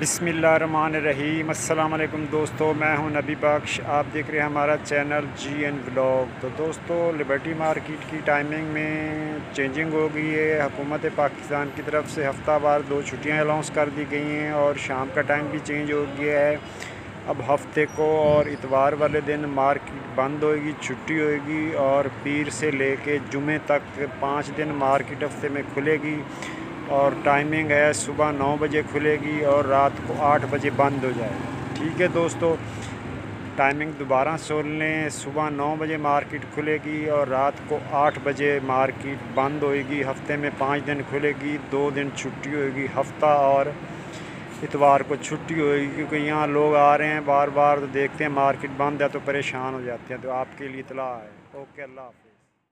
बिसमीम अल्लाम दोस्तों, मैं हूँ नबी बख्श। आप देख रहे हैं हमारा चैनल जी एन ब्लॉग तो दोस्तों लिबर्टी मार्केट की टाइमिंग में चेंजिंग हो गई है। हुकूमत पाकिस्तान की तरफ़ से हफ़्ता बार दो छुट्टियाँ अनाउंस कर दी गई हैं और शाम का टाइम भी चेंज हो गया है। अब हफ़्ते को और इतवार वाले दिन मार्केट बंद होएगी, छुट्टी होएगी और पीर से लेके जुमे तक पाँच दिन मार्केट हफ़्ते में खुलेगी। और टाइमिंग है, सुबह नौ बजे खुलेगी और रात को आठ बजे बंद हो जाएगी। ठीक है दोस्तों टाइमिंग दोबारा सुन लें। सुबह नौ बजे मार्केट खुलेगी और रात को आठ बजे मार्केट बंद होएगी। हफ़्ते में पाँच दिन खुलेगी, दो दिन छुट्टी होएगी, हफ़्ता और इतवार को छुट्टी होएगी, क्योंकि यहाँ लोग आ रहे हैं बार बार तो देखते हैं मार्केट बंद है तो परेशान हो जाते हैं। तो आपके लिए इतला है। ओके, अल्लाह